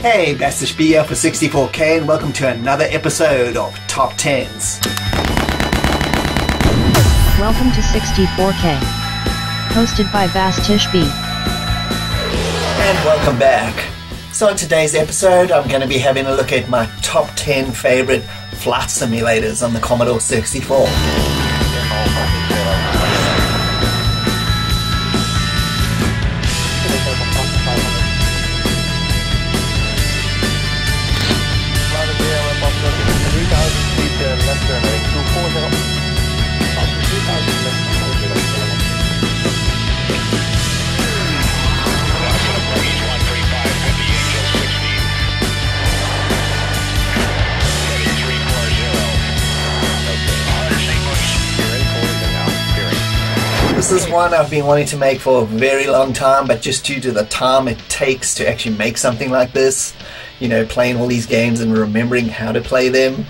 Hey, Bastich B here for 64K and welcome to another episode of Top 10s. Welcome to 64K. Hosted by Bastich B. And welcome back. So in today's episode, I'm going to be having a look at my top 10 favorite flight simulators on the Commodore 64. This is one I've been wanting to make for a very long time, but just due to the time it takes to actually make something like this, you know, playing all these games and remembering how to play them,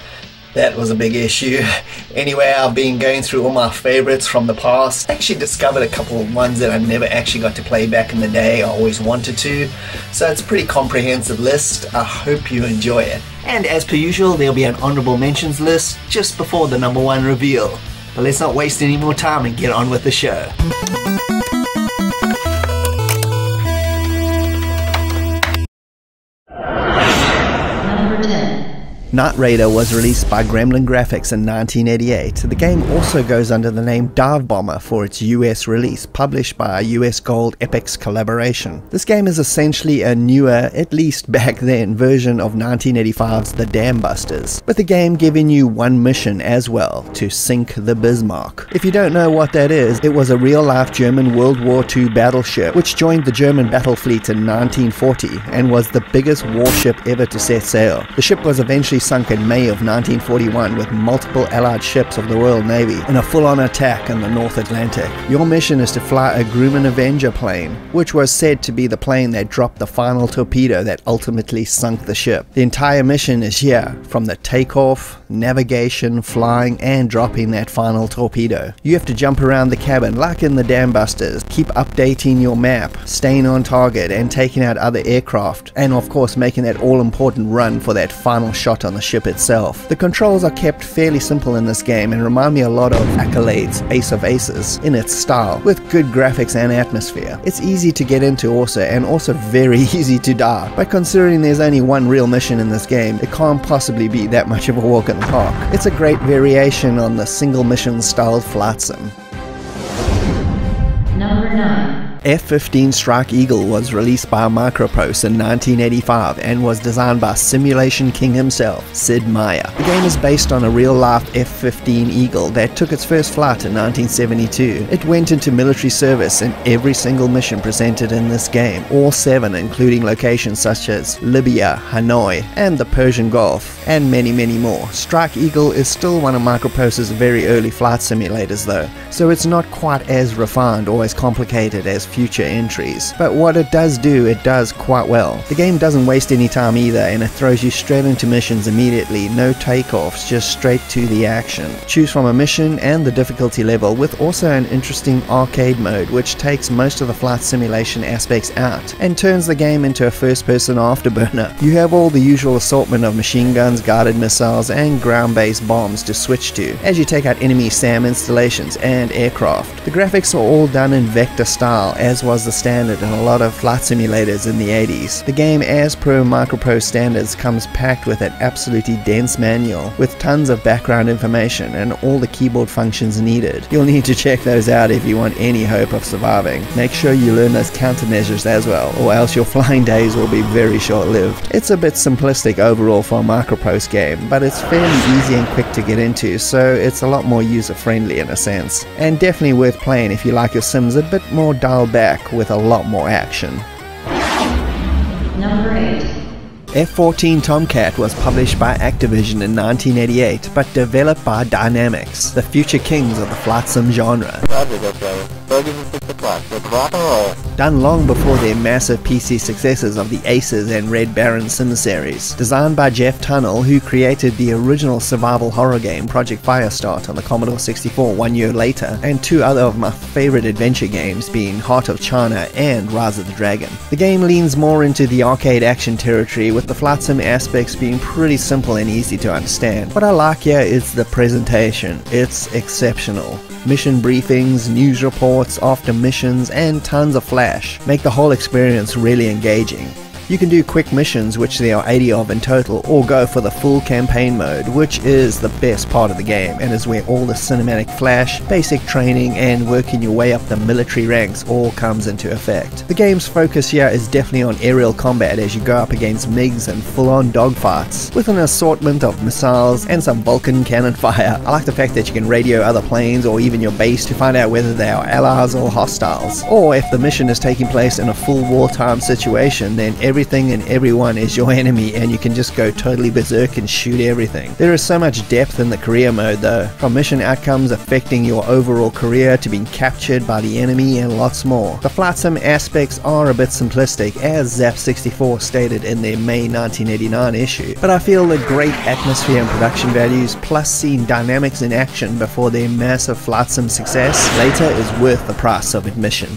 that was a big issue. Anyway, I've been going through all my favorites from the past. I actually discovered a couple of ones that I never actually got to play back in the day. I always wanted to. So it's a pretty comprehensive list. I hope you enjoy it. And as per usual, there'll be an honorable mentions list just before the number one reveal. But let's not waste any more time and get on with the show. Night Raider was released by Gremlin Graphics in 1988. The game also goes under the name Dive Bomber for its US release, published by US Gold Epyx collaboration. This game is essentially a newer, at least back then, version of 1985's The Dam Busters, with the game giving you one mission as well to sink the Bismarck. If you don't know what that is, it was a real life German World War II battleship which joined the German battle fleet in 1940 and was the biggest warship ever to set sail. The ship was eventually sunk in May of 1941 with multiple Allied ships of the Royal Navy in a full-on attack in the North Atlantic. Your mission is to fly a Grumman Avenger plane, which was said to be the plane that dropped the final torpedo that ultimately sunk the ship. The entire mission is here, from the takeoff, navigation, flying, and dropping that final torpedo. You have to jump around the cabin like in the Dam Busters, keep updating your map, staying on target, and taking out other aircraft, and of course making that all-important run for that final shot on the ship itself. The controls are kept fairly simple in this game and remind me a lot of Accolade's Ace of Aces in its style, with good graphics and atmosphere. It's easy to get into also, and also very easy to die. But considering there's only one real mission in this game, it can't possibly be that much of a walk in the park. It's a great variation on the single mission styled flight sim. Number 9. F-15 Strike Eagle was released by Microprose in 1985 and was designed by Simulation King himself, Sid Meier. The game is based on a real-life F-15 Eagle that took its first flight in 1972. It went into military service in every single mission presented in this game, all seven including locations such as Libya, Hanoi, and the Persian Gulf, and many many more. Strike Eagle is still one of Microprose's very early flight simulators though, so it's not quite as refined or as complicated as future entries. But what it does do, it does quite well. The game doesn't waste any time either and it throws you straight into missions immediately, no takeoffs, just straight to the action. Choose from a mission and the difficulty level with also an interesting arcade mode which takes most of the flight simulation aspects out and turns the game into a first person afterburner. You have all the usual assortment of machine guns, guided missiles and ground based bombs to switch to as you take out enemy SAM installations and aircraft. The graphics are all done in vector style as was the standard in a lot of flight simulators in the 80s. The game, as per Microprose standards, comes packed with an absolutely dense manual with tons of background information and all the keyboard functions needed. You'll need to check those out if you want any hope of surviving. Make sure you learn those countermeasures as well, or else your flying days will be very short lived. It's a bit simplistic overall for a Microprose game, but it's fairly easy and quick to get into, so it's a lot more user friendly in a sense. And definitely worth playing if you like your Sims a bit more dialed back with a lot more action. Number 8. F-14 Tomcat was published by Activision in 1988, but developed by Dynamix, the future kings of the flight sim genre. Roger, Ghost Rider. At 6 o'clock. Let's rock and roll. done long before their massive PC successes of the Aces and Red Baron sim series. Designed by Jeff Tunnell, who created the original survival horror game Project Firestart on the Commodore 64 one year later, and two other of my favorite adventure games being Heart of China and Rise of the Dragon. The game leans more into the arcade action territory with the flight sim aspects being pretty simple and easy to understand. What I like here is the presentation. It's exceptional. Mission news reports after missions, and tons of flash make the whole experience really engaging. You can do quick missions, which there are 80 of in total, or go for the full campaign mode, which is the best part of the game and is where all the cinematic flash, basic training, and working your way up the military ranks all comes into effect. The game's focus here is definitely on aerial combat as you go up against MiGs and full-on dogfights, with an assortment of missiles and some Vulcan cannon fire. I like the fact that you can radio other planes or even your base to find out whether they are allies or hostiles. Or if the mission is taking place in a full wartime situation, then every everything and everyone is your enemy and you can just go totally berserk and shoot everything. There is so much depth in the career mode though, from mission outcomes affecting your overall career to being captured by the enemy and lots more. The flight sim aspects are a bit simplistic as Zap64 stated in their May 1989 issue, but I feel the great atmosphere and production values plus seeing Dynamix in action before their massive flight sim success later is worth the price of admission.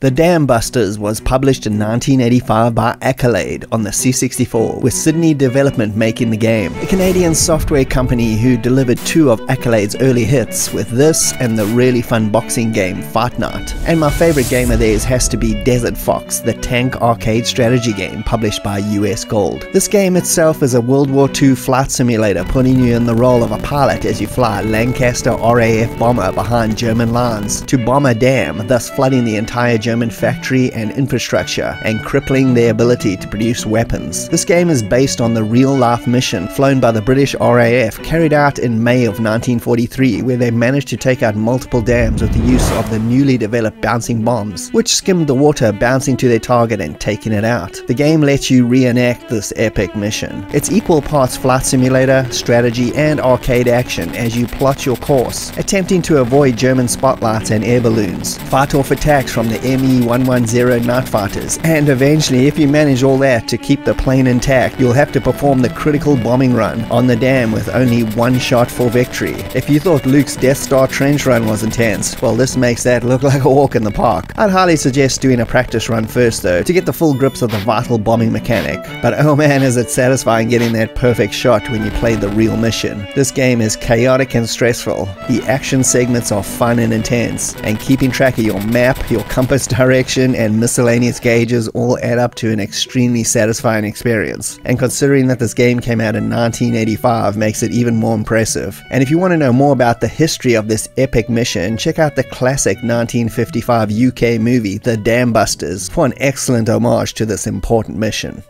The Dam Busters was published in 1985 by Accolade on the C64, with Sydney Development making the game, a Canadian software company who delivered two of Accolade's early hits with this and the really fun boxing game Fight Night. And my favorite game of theirs has to be Desert Fox, the tank arcade strategy game published by US Gold. This game itself is a World War II flight simulator putting you in the role of a pilot as you fly a Lancaster RAF bomber behind German lines to bomb a dam, thus flooding the entire German factory and infrastructure and crippling their ability to produce weapons. This game is based on the real-life mission flown by the British RAF carried out in May of 1943 where they managed to take out multiple dams with the use of the newly developed bouncing bombs, which skimmed the water bouncing to their target and taking it out. The game lets you reenact this epic mission. It's equal parts flight simulator, strategy and arcade action as you plot your course, attempting to avoid German spotlights and air balloons, fight off attacks from the ME-110 night fighters, and eventually if you manage all that to keep the plane intact, you'll have to perform the critical bombing run on the dam with only one shot for victory. If you thought Luke's Death Star trench run was intense, well this makes that look like a walk in the park. I'd highly suggest doing a practice run first though, to get the full grips of the vital bombing mechanic. But oh man is it satisfying getting that perfect shot when you play the real mission. This game is chaotic and stressful, the action segments are fun and intense, and keeping track of your map, your compass direction, and miscellaneous gauges all add up to an extremely satisfying experience. And considering that this game came out in 1985 makes it even more impressive. And if you want to know more about the history of this epic mission, check out the classic 1955 UK movie The Dam Busters for an excellent homage to this important mission.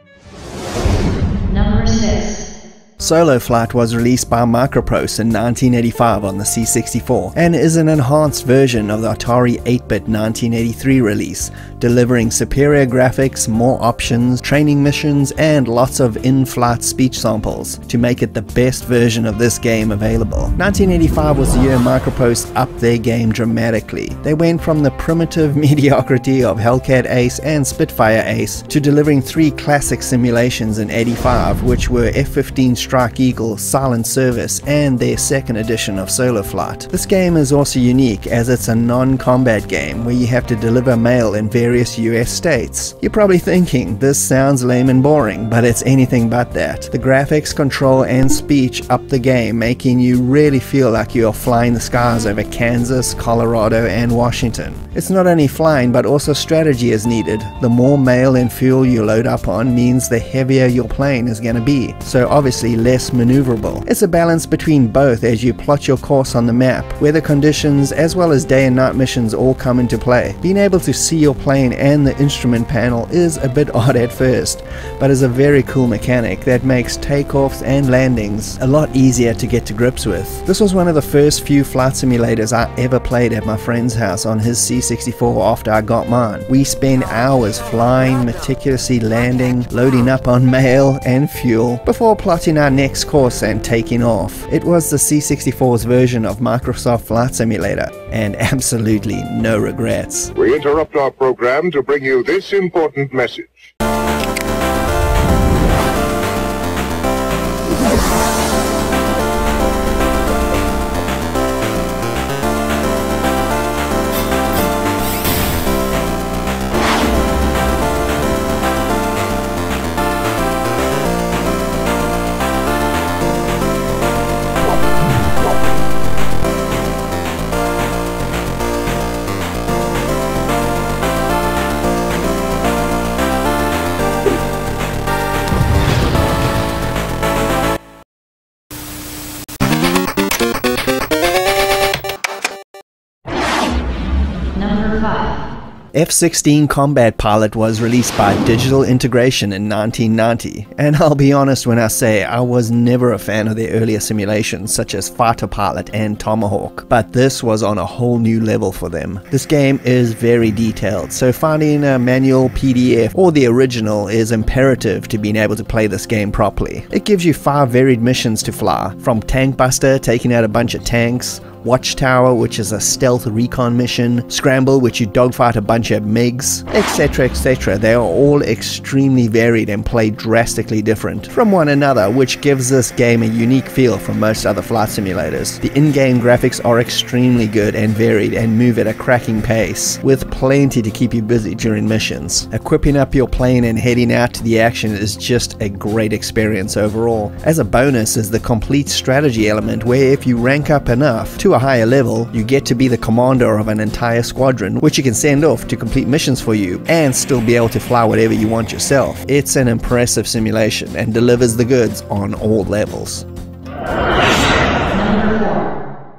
Number 6. Solo Flight was released by Microprose in 1985 on the C64 and is an enhanced version of the Atari 8-bit 1983 release, delivering superior graphics, more options, training missions, and lots of in-flight speech samples to make it the best version of this game available. 1985 was the year Microprose upped their game dramatically. They went from the primitive mediocrity of Hellcat Ace and Spitfire Ace to delivering three classic simulations in 85 which were F-15 Strike Eagle, Silent Service, and their second edition of Solo Flight. This game is also unique as it's a non-combat game where you have to deliver mail in various US states. You're probably thinking, this sounds lame and boring, but it's anything but that. The graphics, control, and speech up the game, making you really feel like you are flying the skies over Kansas, Colorado, and Washington. It's not only flying, but also strategy is needed. The more mail and fuel you load up on means the heavier your plane is going to be. So obviously less maneuverable. It's a balance between both as you plot your course on the map. Weather conditions as well as day and night missions all come into play. Being able to see your plane and the instrument panel is a bit odd at first, but is a very cool mechanic that makes takeoffs and landings a lot easier to get to grips with. This was one of the first few flight simulators I ever played at my friend's house on his C64 after I got mine. We spent hours flying, meticulously landing, loading up on mail and fuel before plotting our our next course and taking off. It was the C64's version of Microsoft Flight Simulator, and absolutely no regrets. We interrupt our program to bring you this important message. F-16 Combat Pilot was released by Digital Integration in 1990, and I'll be honest when I say I was never a fan of their earlier simulations such as Fighter Pilot and Tomahawk, but this was on a whole new level for them. This game is very detailed, so finding a manual PDF or the original is imperative to being able to play this game properly. It gives you five varied missions to fly, from Tank Buster taking out a bunch of tanks, Watchtower, which is a stealth recon mission, Scramble, which you dogfight a bunch of MiGs, etc. etc. They are all extremely varied and play drastically different from one another, which gives this game a unique feel from most other flight simulators. The in game graphics are extremely good and varied and move at a cracking pace, with plenty to keep you busy during missions. Equipping up your plane and heading out to the action is just a great experience overall. As a bonus is the complete strategy element, where if you rank up enough to a higher level, you get to be the commander of an entire squadron, which you can send off to complete missions for you and still be able to fly whatever you want yourself. It's an impressive simulation and delivers the goods on all levels.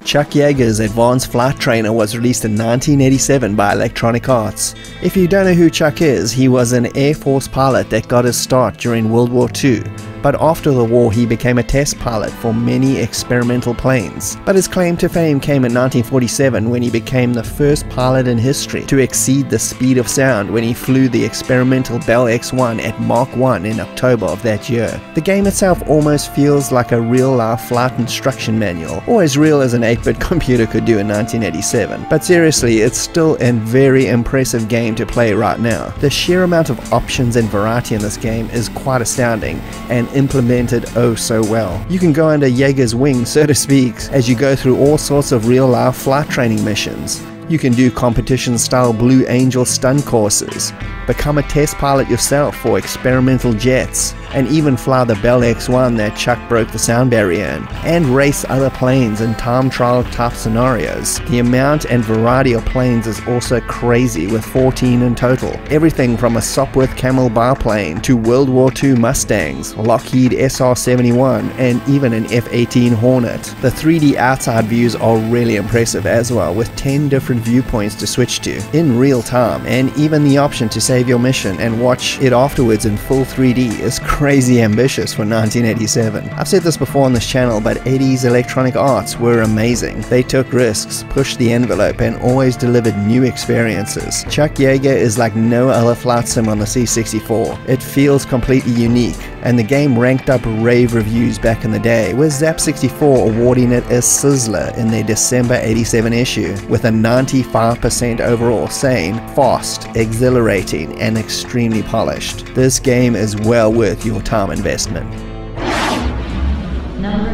Chuck Yeager's Advanced Flight Trainer was released in 1987 by Electronic Arts. If you don't know who Chuck is, he was an Air Force pilot that got his start during World War II but after the war he became a test pilot for many experimental planes. But his claim to fame came in 1947 when he became the first pilot in history to exceed the speed of sound when he flew the experimental Bell X-1 at Mach 1 in October of that year. The game itself almost feels like a real-life flight instruction manual, or as real as an 8-bit computer could do in 1987. But seriously, it's still a very impressive game to play right now. The sheer amount of options and variety in this game is quite astounding, and implemented oh so well. You can go under Yeager's wing, so to speak, as you go through all sorts of real life flight training missions. You can do competition style Blue Angel stun courses, become a test pilot yourself for experimental jets, and even fly the Bell X-1 that Chuck broke the sound barrier in, and race other planes in time trial type scenarios. The amount and variety of planes is also crazy with 14 in total. Everything from a Sopwith Camel biplane to World War II Mustangs, Lockheed SR-71, and even an F-18 Hornet. The 3D outside views are really impressive as well, with 10 different viewpoints to switch to in real time, and even the option to save your mission and watch it afterwards in full 3D is crazy ambitious for 1987. I've said this before on this channel, but 80s Electronic Arts were amazing. They took risks, pushed the envelope, and always delivered new experiences. Chuck Yeager is like no other flight sim on the C64. It feels completely unique, and the game ranked up rave reviews back in the day, with Zap64 awarding it a sizzler in their December 87 issue, with a 95% overall, saying fast, exhilarating, and extremely polished. This game is well worth your time investment. Number 3.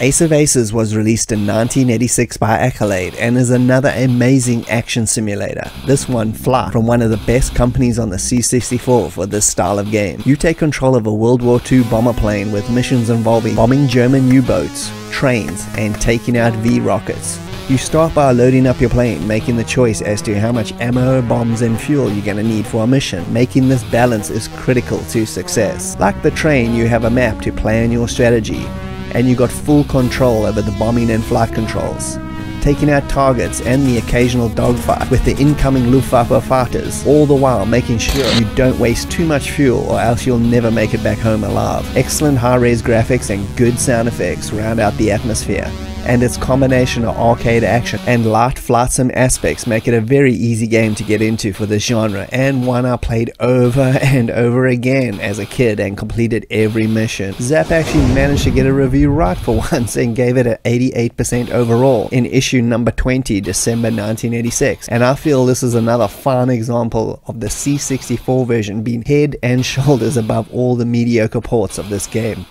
Ace of Aces was released in 1986 by Accolade and is another amazing action simulator. This one fly from one of the best companies on the C64 for this style of game. You take control of a World War II bomber plane with missions involving bombing German U-boats, trains, and taking out V-rockets. You start by loading up your plane, making the choice as to how much ammo, bombs, and fuel you're going to need for a mission. Making this balance is critical to success. Like the train, you have a map to plan your strategy, and you got full control over the bombing and flight controls. Taking out targets and the occasional dogfight with the incoming Luftwaffe fighters, all the while making sure you don't waste too much fuel or else you'll never make it back home alive. Excellent high-res graphics and good sound effects round out the atmosphere. And its combination of arcade action and light flight sim aspects make it a very easy game to get into for this genre, and one I played over and over again as a kid and completed every mission. Zap actually managed to get a review right for once and gave it an 88% overall in issue number 20, December 1986, and I feel this is another fine example of the C64 version being head and shoulders above all the mediocre ports of this game.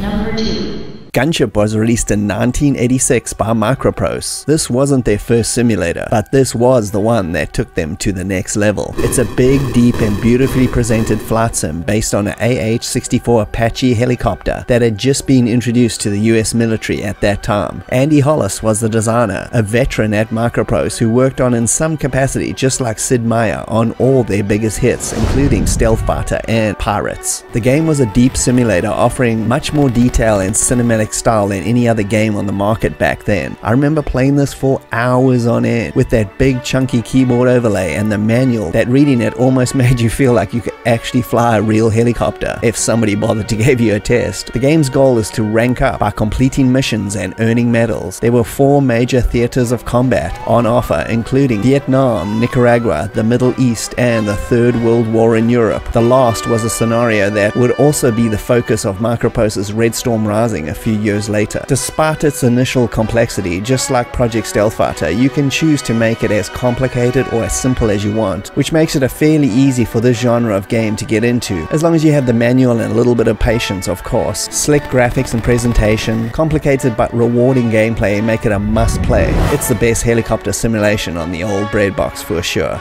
Number 2. Gunship was released in 1986 by Microprose. This wasn't their first simulator, but this was the one that took them to the next level. It's a big, deep, and beautifully presented flight sim based on an AH-64 Apache helicopter that had just been introduced to the US military at that time. Andy Hollis was the designer, a veteran at Microprose who worked on in some capacity just like Sid Meier on all their biggest hits, including Stealth Fighter and Pirates. The game was a deep simulator offering much more detail and cinematic style than any other game on the market back then. I remember playing this for hours on end with that big chunky keyboard overlay and the manual that reading it almost made you feel like you could actually fly a real helicopter if somebody bothered to give you a test. The game's goal is to rank up by completing missions and earning medals. There were four major theaters of combat on offer including Vietnam, Nicaragua, the Middle East and the Third World War in Europe. The last was a scenario that would also be the focus of Microprose's Red Storm Rising a few few years later. Despite its initial complexity, just like Project Stealth Fighter, you can choose to make it as complicated or as simple as you want, which makes it a fairly easy for this genre of game to get into, as long as you have the manual and a little bit of patience, of course. Slick graphics and presentation, complicated but rewarding gameplay make it a must play. It's the best helicopter simulation on the old bread box for sure.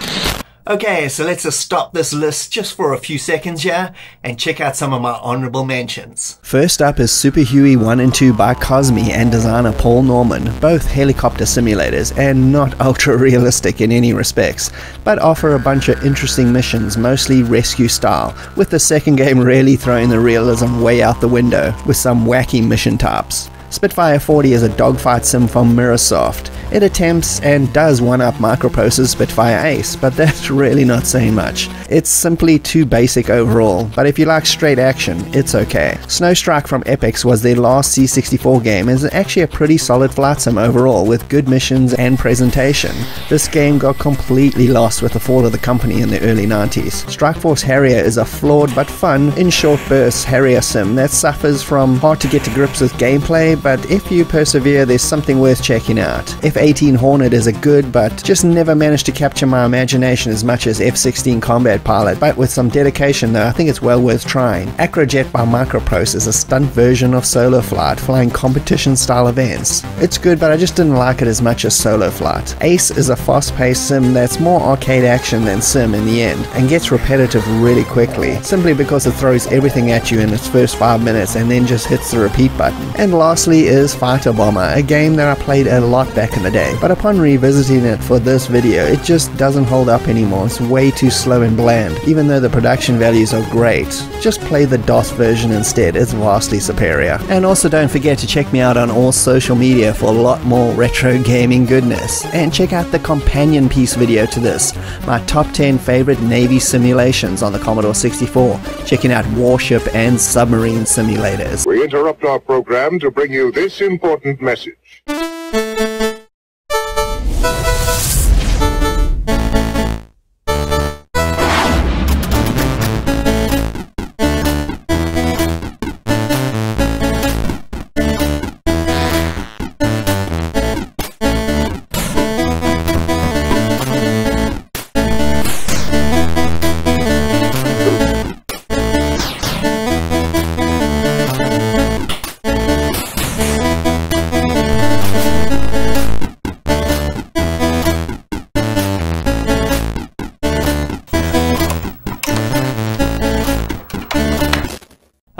Okay, so let's just stop this list just for a few seconds here and check out some of my honorable mentions. First up is Super Huey 1 and 2 by Cosmi and designer Paul Norman, both helicopter simulators and not ultra realistic in any respects, but offer a bunch of interesting missions, mostly rescue style, with the second game really throwing the realism way out the window with some wacky mission types. Spitfire 40 is a dogfight sim from Mirrorsoft. It attempts and does one up Microprose's Spitfire Ace, but that's really not saying much. It's simply too basic overall, but if you like straight action, it's okay. Snowstrike from Epyx was their last C64 game and is actually a pretty solid flight sim overall with good missions and presentation. This game got completely lost with the fall of the company in the early 90s. Strike Force Harrier is a flawed but fun, in short bursts Harrier sim that suffers from hard to get to grips with gameplay but if you persevere, there's something worth checking out. F-18 Hornet is a good, but just never managed to capture my imagination as much as F-16 Combat Pilot, but with some dedication though, I think it's well worth trying. Acrojet by Microprose is a stunt version of Solo Flight, flying competition-style events. It's good, but I just didn't like it as much as Solo Flight. Ace is a fast-paced sim that's more arcade action than sim in the end, and gets repetitive really quickly, simply because it throws everything at you in its first 5 minutes and then just hits the repeat button. And lastly, is Fighter Bomber, a game that I played a lot back in the day, but upon revisiting it for this video, it just doesn't hold up anymore. It's way too slow and bland, even though the production values are great. Just play the DOS version instead, it's vastly superior. And also don't forget to check me out on all social media for a lot more retro gaming goodness. And check out the companion piece video to this, my top 10 favorite Navy simulations on the Commodore 64, checking out warship and submarine simulators. We interrupt our program to bring you this important message.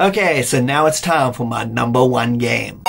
Okay, so now it's time for my number one game.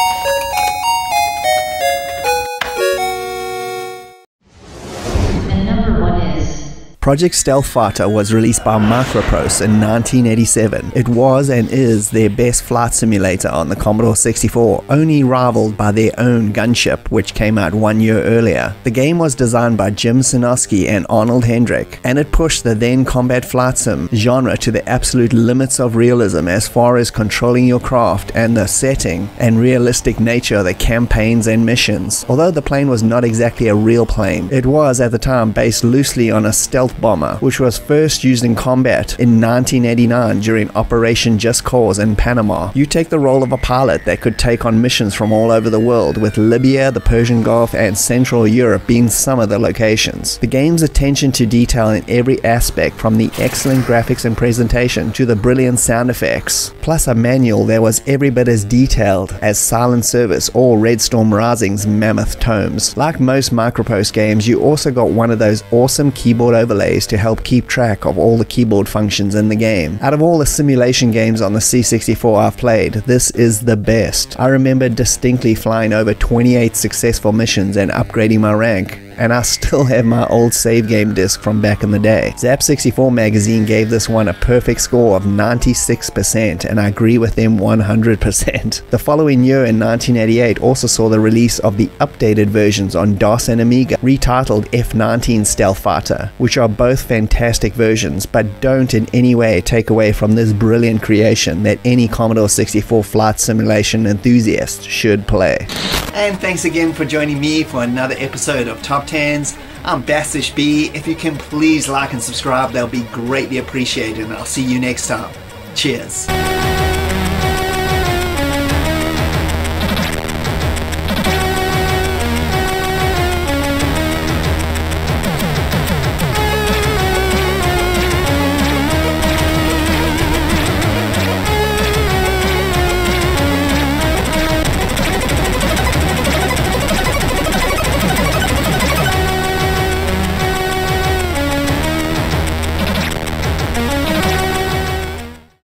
Project Stealth Fighter was released by Microprose in 1987. It was and is their best flight simulator on the Commodore 64, only rivaled by their own Gunship, which came out one year earlier. The game was designed by Jim Synoski and Arnold Hendrick, and it pushed the then combat flight sim genre to the absolute limits of realism as far as controlling your craft and the setting and realistic nature of the campaigns and missions. Although the plane was not exactly a real plane, it was at the time based loosely on a stealth bomber, which was first used in combat in 1989 during Operation Just Cause in Panama. You take the role of a pilot that could take on missions from all over the world, with Libya, the Persian Gulf, and Central Europe being some of the locations. The game's attention to detail in every aspect, from the excellent graphics and presentation to the brilliant sound effects, plus a manual that was every bit as detailed as Silent Service or Red Storm Rising's mammoth tomes. Like most Microprose games, you also got one of those awesome keyboard overlays to help keep track of all the keyboard functions in the game. Out of all the simulation games on the C64 I've played, this is the best. I remember distinctly flying over 28 successful missions and upgrading my rank and I still have my old save game disc from back in the day. Zap64 magazine gave this one a perfect score of 96%, and I agree with them 100%. The following year in 1988 also saw the release of the updated versions on DOS and Amiga, retitled F19 Stealth Fighter, which are both fantastic versions, but don't in any way take away from this brilliant creation that any Commodore 64 flight simulation enthusiast should play. And thanks again for joining me for another episode of Top 10s. I'm Bastich B. If you can please like and subscribe, they'll be greatly appreciated, and I'll see you next time. Cheers.